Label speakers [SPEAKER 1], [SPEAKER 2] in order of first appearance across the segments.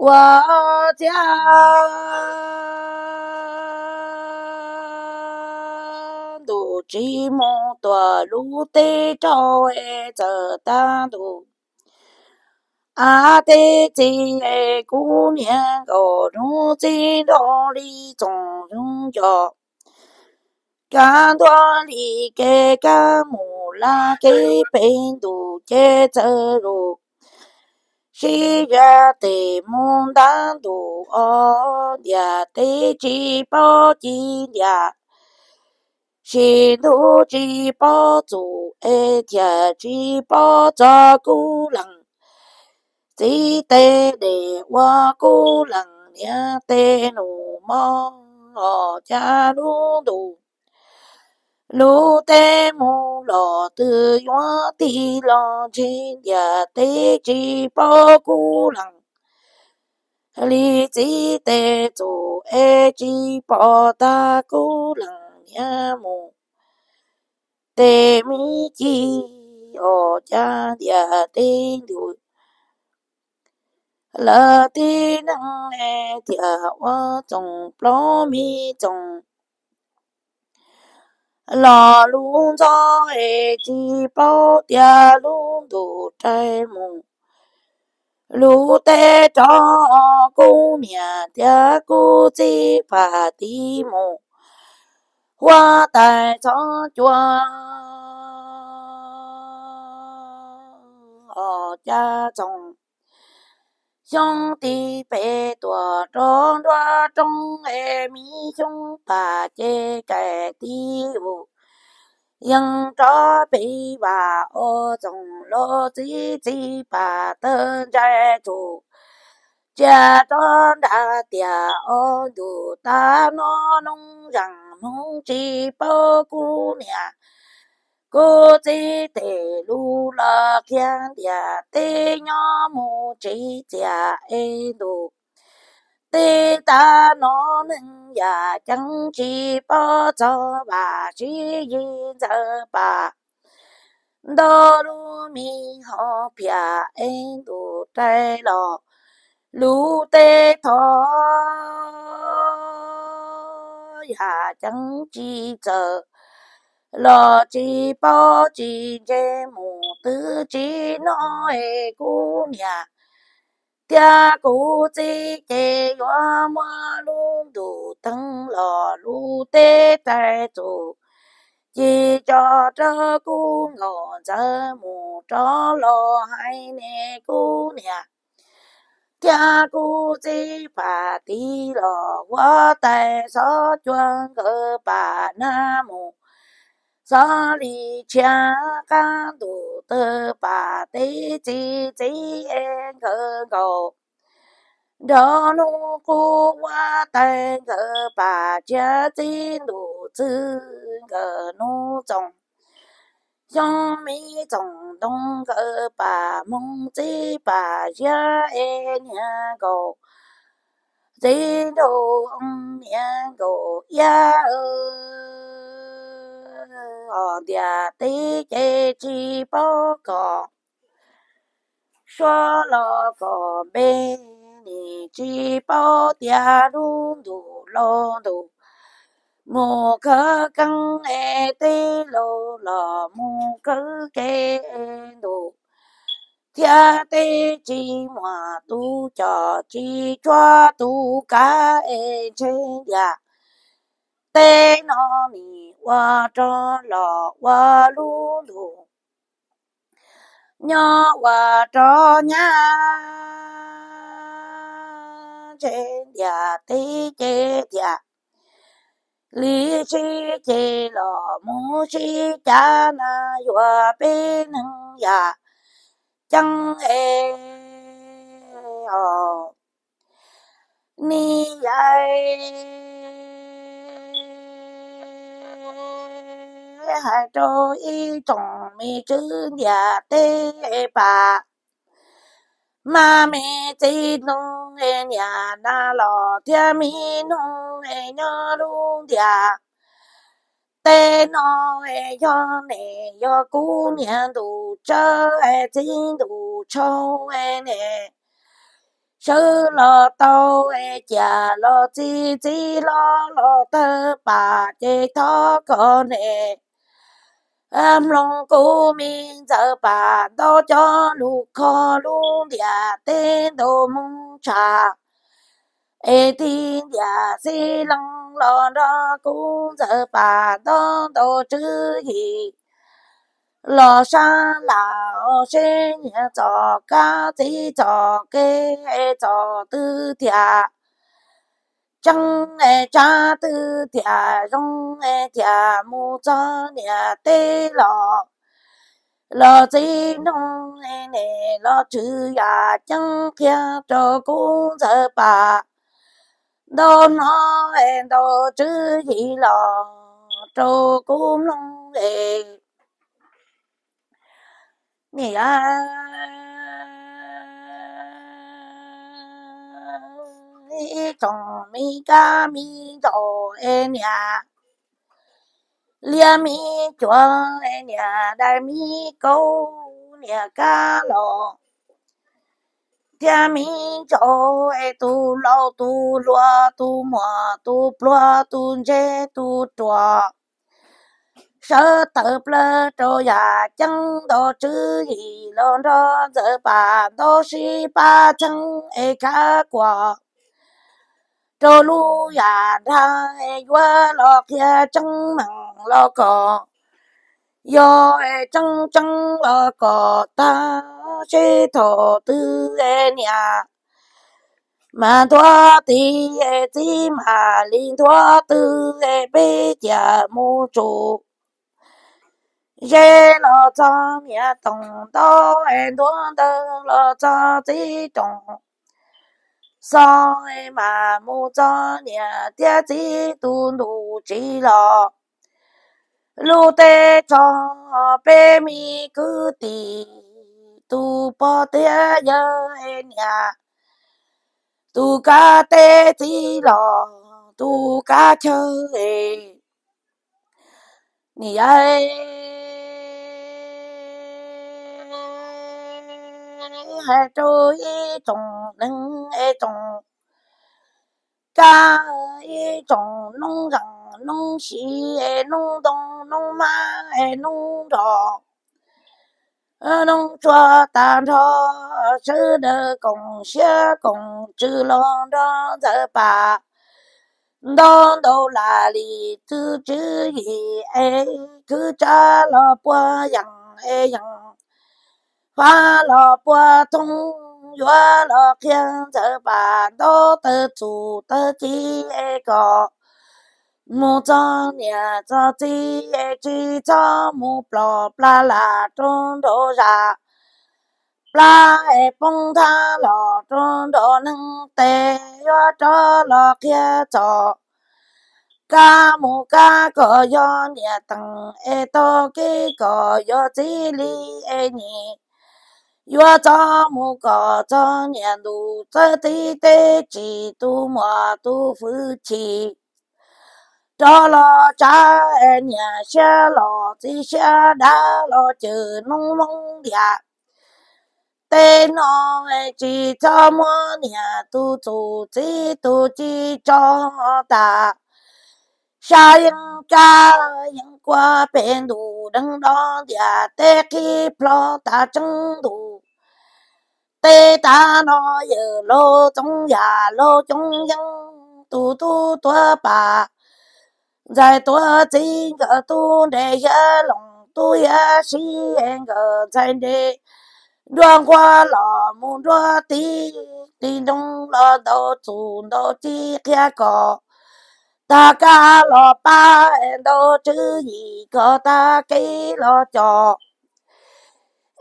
[SPEAKER 1] 我家寂寞多路得找哎这单独。阿得这哎姑娘高中在哪里总用着？干多里给干木拉给本都给走路。Shira te mundando o ya te chi po chi dạ. ya. Shi nu chi po zu e tia chi po cho cu lăng. Ti te de wa cu lăng ya te nu mong o cha nu du lu te mu lo tư yo ti lo chi ya te chi po cu lăng. Li chi te tu e chi po ta cu lăng ya mu te mi chi o cha ya te du la ti năng e tia wa trong plo mi trong là luôn cho hệ chỉ bao địa luôn đủ trái mù. Lu tê cho cô nhà tia cô chỉ và tí mù. Hoa tài cho chùa ở ờ cha chồng. 兄弟百多，种多种哎，米兄把这个地物，迎着北娃哦，种老子子把灯摘住，家长大爹哦，都大闹农让农鸡包姑娘。 Cô chỉ để lu la kian địa tê nhỏ mu chỉ chia e đủ tê ta nó nên ya dạ chẳng chỉ bỏ cho bà chỉ yên giờ bà. Đó lu mi họ pia e đủ trái lo lu tê thọ ya dạ chẳng chỉ giờ lo chỉ bao chỉ chế mù tư chỉ nói cú, nhà. Tia cú chi chế yo ma luôn đủ tăng lo lu tê tại chủ chỉ cho cho cú ngõ giờ mù cho lo hai nè cú, nhà. Tia cú chỉ bà tí lo hoa tại sao chuẩn cơ bà, na, mù sa li cha ca tu tơ bà tế chi chi en cơ cầu đó nu cô qua tay cơ bà cha chi nu chư cơ nu trồng trong mi trồng đông cơ bà mong chi bà cha en nhà cầu chi đồ ông nhà cầu Ờ, ya bao xóa bao cơ căng e tê lô lò, mù cơ kê đủ thiên tê chi tu cho chi cho tu cá e trên địa tê nó nì wa cho lò wa lu lu. Nhỏ wa cho nhá trên nhà tê chê nhà. Lý chi chê lò mu chi cha na wa bên nhà. Chẳng e ờ ni ai hai trâu y mi chữ nhà tê bà. Mà mẹ nông e nhà na lò, thia mi nông e nhớ luôn nhà tê nó e cho nè cú nhà đủ chơ e chính đủ châu e nè. Sư lo tàu e cha lo chi chi lo lo tơ bà, chê thó con nè âm long cô minh giờ bà đó cho lu khó lu địa tên đồ mông trà. Ê tin địa si lòng lo đó cũng giờ bà đó đồ chữ gì lo sa lão xin nhà cho cá chỉ cho kê cho tư thiệt chẳng e cha tư thiệt rong e thiệt mu cho nhà tê lo lo chỉ nông e nè lo chữ ya chẳng kia cho cũng giờ bà. Đâu nó e đâu chữ gì lọ cho cũng nông e nè à chồng mi ca mi do e nhà lia mi chua e nhà đại mi câu nhà ca lo tia mi cho e tu lo, tu lúa tu mùa tu plua, tu je tu chùa sơ tập plơ trô ya chẳng đồ chữ gì lon đó giờ bà đô si ba chẳng e ca quả trô lu ya ra e qua lo kia chẳng mặn lo cò yo e chẳng chẳng lo cò ta si thổ tư e nhà mà thoa thì e chỉ mà linh thoa tư e bê chả mu chủ ye lo cho mẹ tổng đó e đua đơ lo cho chỉ tổng so em mà mu cho nhà tia chỉ tu đủ chỉ lo. Lu tê cho bê mi cứ tì, tu bỏ tia nhớ em nhà tu ca tê chỉ lo, tu ca chơi nì ai hai trôi trồng nâng e trồng ca e trồng nông rằng nông sĩ e nông đông nông ma e nông đỏ nông chua ta thọ sư đơ cùng xe cùng chữ lòng đó giờ bà đó đâu là lì tư chữ gì ấy cứ cha lo bua yang ấy yang phá lo bua tung yua lo khiang giờ bà đó chủ tơ chi e có mu cho nhà cho e cho mu blo bla la trong đồ ra bla e bông tha lo trong đồ nâng tê yua cho lo kia cho ca mu ca có yo nia tăng e to cái có yo chỉ li e nhị yo cha mu có nhà đủ cho tí chỉ tu mò tu phứ chỉ cha lo cha e nhà xe lo chỉ xe đá lo chữ nông mong địa tê nó e chỉ cha mua nhà tu chỉ tu chỉ cho ta sa yang cha qua bên đủ đằng đó địa tê khi plo ta chân đủ tê ta nó giờ lô chống già, lô chống dân tu tu, tua bà. Dài tua chính gỡ tu để gỡ lòng. Tu ya si em gỡ dài để đoàn qua lò muốn đoa tí. Tí đông lò đồ chủ đồ chi kia cỏ ta ca lò ba em đồ chứ gì có ta cái lò chọ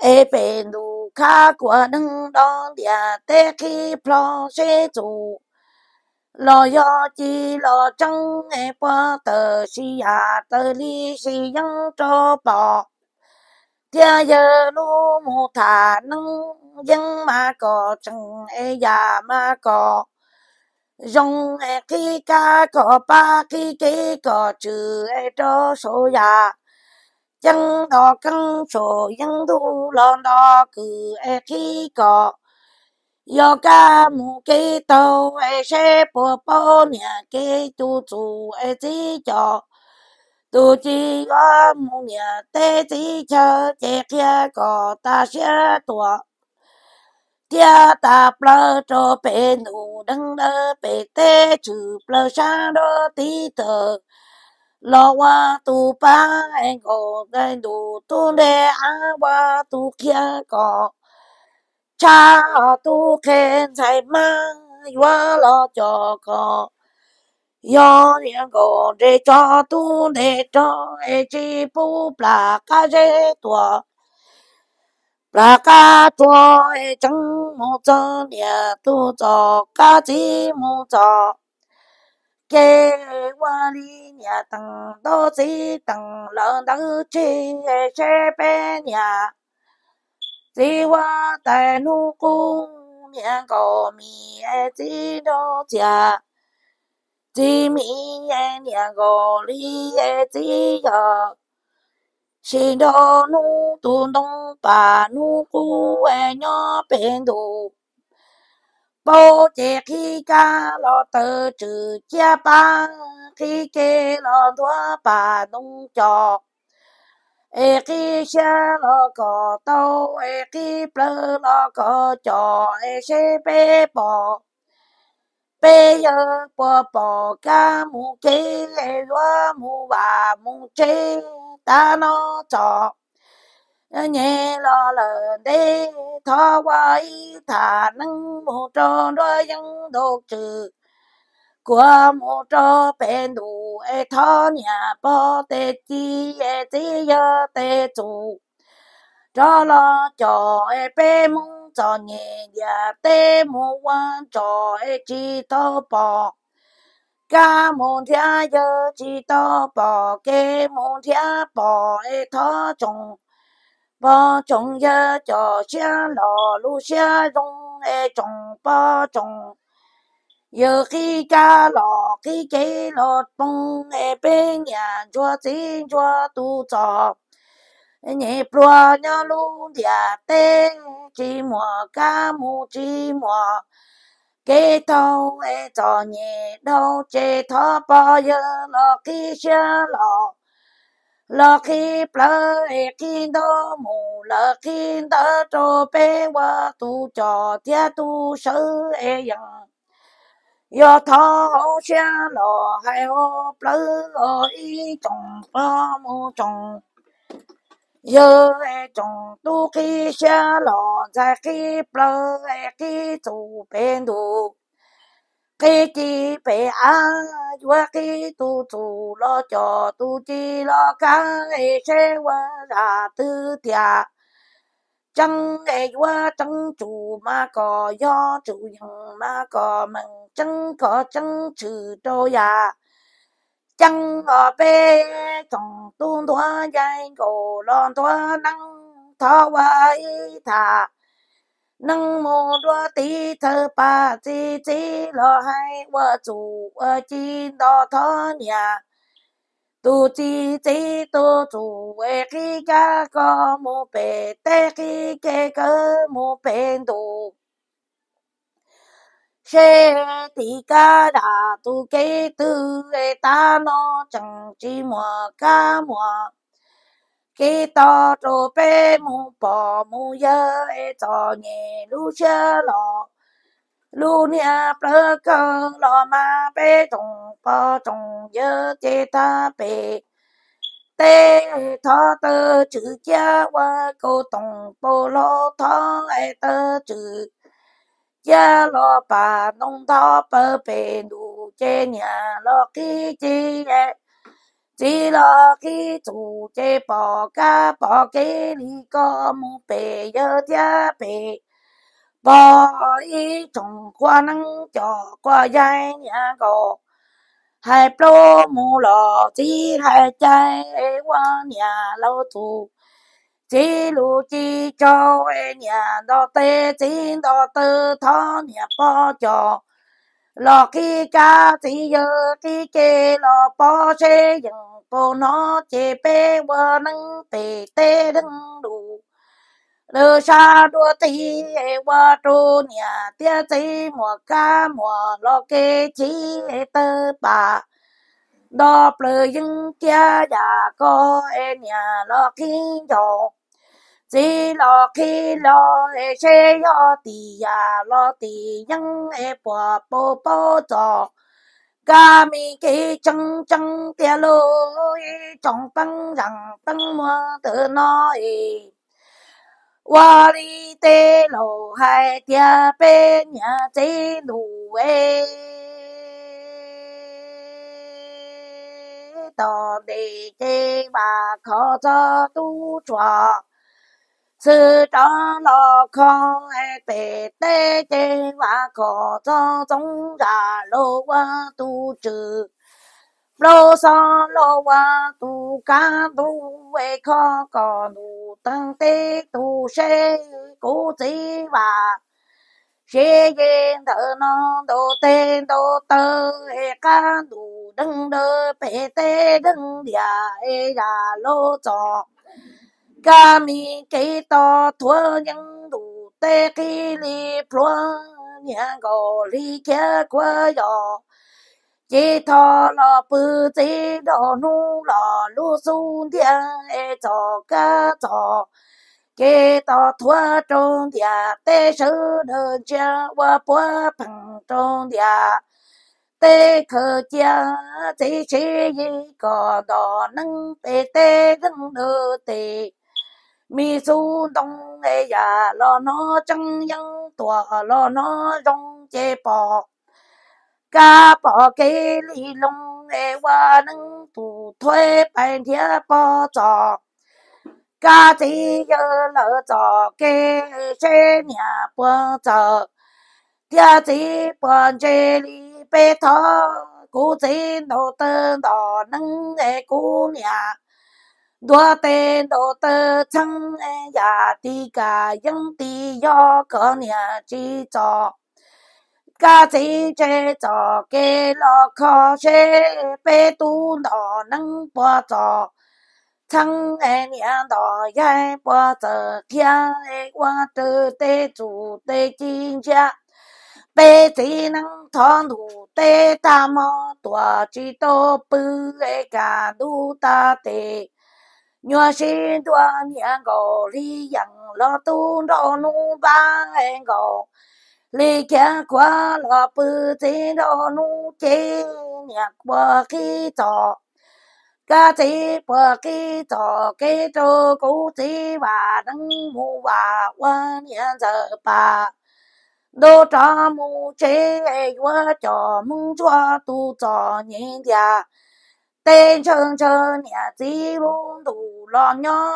[SPEAKER 1] e pe du kha kwa nung dong dia te khi plo she zu lo yo chi lo chang e po tờ si ya à, tờ li si yang cho po tia giờ lu mu thả nung dân ma có chẳng e ya ma có dòng e khi ca có ba khi kế có trừ e cho số ya dân đỏ cân số, dân thu lon đỏ cứ e khi có. Yo ca mu ki to e she po po nya ki tu tu e ji cho tu chi ga mu nya te ji cho che kia ko ta xia tua tia ta plơ cho pe nu đăng đơ pe te chữ plơ sa đô tí tờ lo wa tu pa en ko gai du tu le a wa tu kia ko cha tu khen sai ma wa lo cho ko yo nian ko de cho tu de cho e chi pu pla ka je tua pla ka tua e chang mo cho nia tu cho ka chi mo cho kê qua đi, nhà tầng đô chỉ tầng lợn đỡ chi e che pe nhà. Chỉ qua tại nu cung nhà cổ mi e chỉ đô mi e nhà li e chỉ yo chỉ đô nu tu nông ba nu cu e nhỏ bên bố chế khi ca lo tờ trừ chia ba khi kê lo thua bà nông trò ê khi xa lo có tàu ê khi plơ lo có trò ê xe bê bò. Bê yơ bò bò, ca mù kê, ê loa mù bà mù chê ta nó trò nhẹ lo lờ đê thọ qua thả nâng mô trò đôi dân đồ trừ. Của mô trò bèn đủ e ê thọ nhà bò tê chi ê tí yơ tê chủ cho lo cho ê bê mông cho nhẹ nhà, tê mô quan cho ê e chi tô bò ca môn thia yơ chi tô bò kê môn thia bò ê thọ trồng bò trồng ya cho xia lò lu xia rong e trồng bò trồng giờ khi cha lò, khi chế lò bông e bên nhà cho xin cho tu cho nhẹ plua nhớ lu địa tê chỉ mùa ca mù chỉ mùa. Kế tàu e cho nhẹ đâu chế thọ bò yơ lò khi xia lò lò khi plơ ê khi đô mù lò khi đơ trô bê wa tu cho tia tu sư ê yang yo thọ hậu xia lo hai ô e plơ e ô y trồng bò mu trồng yo ê trồng tu khi xia lò 在 khi plơ ê khi tu bên đủ khi chi bề á qua khi tu tu lo cho tu chi lo cá ê sẽ qua ra tư tia chẳng ê qua chẳng chủ mà có do chủ nhân mà có mình chẳng có chẳng chữ đô ya chẳng ở bê trong tu thoa dài cổ lo thoa năng thoa qua y thà nâng mô đua tí thơ ba chi chi lo hai vợ chủ vợ chi, đo thọ nhà. Tu chi chi, tu chủ về khi cha có mô bề tê khi kê cơ mô bền đủ. Xe tí ca đà, tu kê tư, ê ta nó chẳng chi mùa ca mùa khi to trô bê mu bò mu yơ ê cho nhẹ, lu chơ lò lu nia bơ cơ lò ma, bê trồng bò trồng yơ chê ta, bê, tê thọ tơ chữ, cha qua cô, tùng bô lô thọ ê, tơ, chữ, cha, lo, bà nông thọ bơ, bê đủ chê nhà lo kí chi chỉ lo khi chủ chế bỏ cá bỏ cái lý có mu bề giờ cha bề bỏ ý trồng qua năng cho qua dài nhà gò. Hai pro mu lò chỉ hai trái qua nhà lâu tù chỉ lù chỉ cho nhà đó tê chỉ đó tư thó nhà bỏ cho lo khi cha thì giờ khi kê lo po xe dừng po nó chê bê qua nâng tê tê đứng đủ lơ xa đua tí qua trô nhà, tia tí mùa ca, mùa lo kê chí tơ bà. Đó bờ dưng, kia già có e nhà lo khi dầu chỉ lo, khi lo e xe yo tì ya lo, tì những e bỏ bố bố trò ca mi chân chân tia lô trong băng rằng băng mùa tự nói wa li tê, lô, hai tia bên nhà chế lù, ê. Tò đi chế bà khó cho, tu sư cho lo khó e tê tê chế và khó cho giống ra lô qua tu trừ. Lô sa lô qua tu ca tu e khó có tu tăng tê tu xê cố chí và xê yên thở nó đồ tê đồ tơ e ca tu đừng đơ bê tê đừng đìa e ra lô cho ca mi cây to, thua nhân đủ tê khi li plua nhà gò li kia qua giò. Chỉ thọ lò bự chỉ đò nu lò, lu su dia e cho ca cho kế to thua trong địa tê sư đơn cha qua bua bằng trong địa tê khờ cha chỉ chỉ gì có đò nâng tê tê nâng đơ tê mi su đông e ya, lo nó trăng yang tua, lo nó rong che bò ca bò kê li long e wa nâng tu, thuê bài thia bò trò ca chỉ giờ lỡ trò kê chê nhà bò trò tia chỉ bò chê li bê thọ cú chỉ đồ tơ đỏ nâng e cú nhà đua tên đồ tơ chẳng ai ya đi cả những đi yo có nhà chỉ cho ca chỉ chế cho cái lo khó chế bê tu đỏ nâng bò cho chẳng ai nhà đỏ yai bò giờ kia e qua tư, tê chủ, tê chính gia. Bê chỉ nâng thon đủ tê ta mò, tòa chỉ tô bư e cả đu ta tê nhua xin tua nhà gò li yang lo tu đo nu ba en gò. Li kia qua lo bự ti đo nu chế nhà qua khi trò ca ti qua khi trò cái trò cũ ti bà đăng mu bà, qua nhà giờ bà. Đô cho mu chế e qua cho mu cho tu cho nhìn dia tên chân chân nhà chỉ luôn đủ lo nhớ,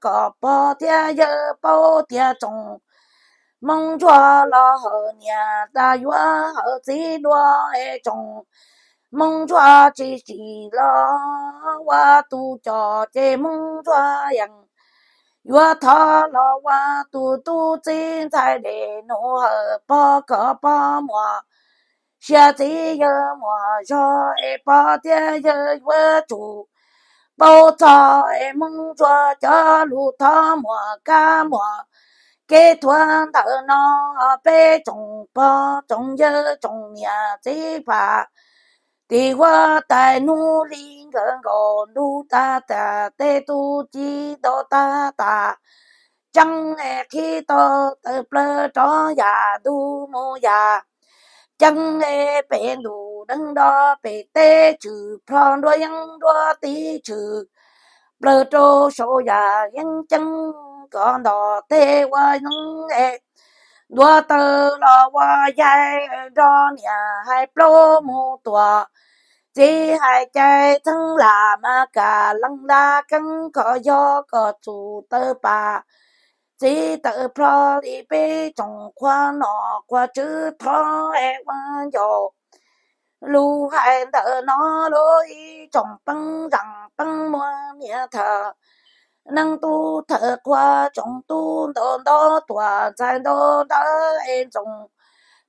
[SPEAKER 1] có bao tia giờ bao tia trồng mong cho lo hở nhà ta yua hở chỉ đua e trồng mong cho chỉ chỉ lo qua tu cho chế mong cho rằng yua thọ lo qua tu tu chính tại để nô hở bao có bao mua xa tí yơ mùa cho e bao tia yơ vơ chủ bao cho e mong cho cho lu thọ mùa ca mùa. Kế thuần thở nó bê trồng bao trồng yơ trồng nhà chỉ phà. Đi qua tại nu linh gần gò nu ta ta tê tu chi đô ta ta chẳng e khi to tơ plơ cho già du mô già chẳng e bé đủ đấng đó bé tê trừ phong đua yang đua tí trừ. Bờ trô số già yang chẳng còn đò tê qua nung e đua tơ lo qua dài do nhà hai plô mô tòa chỉ hai chạy thân là mà cả lăng đa căng có do có chủ tơ bà chỉ tự pro đi bê trong khoa nọ qua chữ pro e quan dồ. Lu hai tờ nó lối trong băng rằng băng mua nhà thờ. Năng tu thờ qua trong tu đô đó tòa trái đô đó em trong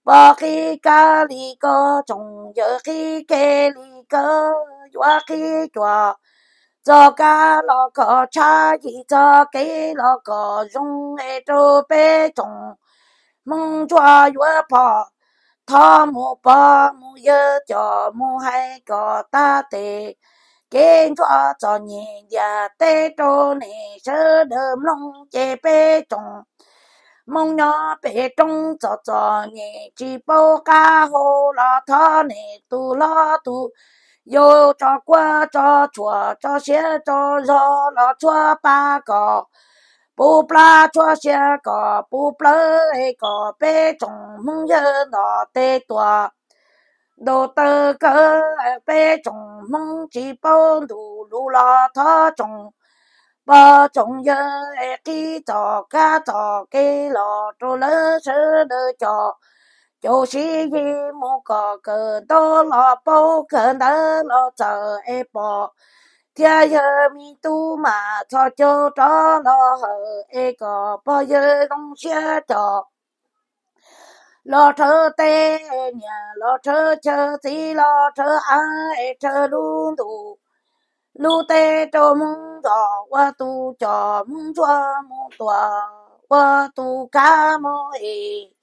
[SPEAKER 1] và khi ca đi có trong giờ khi kê đi có và khi chùa cho cá lo có cha gì cho cái lo có dùng cho bé trồng mong cho vừa bỏ thọ mu bỏ mu nhớ cho mu hay có ta tề kiến cho cho nhẹ ya tê trô nè sơ đơm long chê bé trồng mong nhỏ bé trong cho cho nhẹ chỉ bao cá hồ lo thọ nè, tu lo tu yo, cho qua, cho chùa, cho xe cho gió lo chùa ba cò. Bù pla chùa xe cò, bù pla ấy cò bé trồng mong nhớ nó tê tua đồ tơ cơ bé trồng mong chỉ bao đủ đủ lo thọ trồng ba trồng nhớ khi cho cá cho cái lò cho lỡ sơ đỡ cho 就是一木个个多老包个那老早一包，天有米多嘛，早就找了后一个包有东西着。老车带娘，老车车子，老车爱车路途，路带着梦着，我都叫梦着梦多，我都干么诶。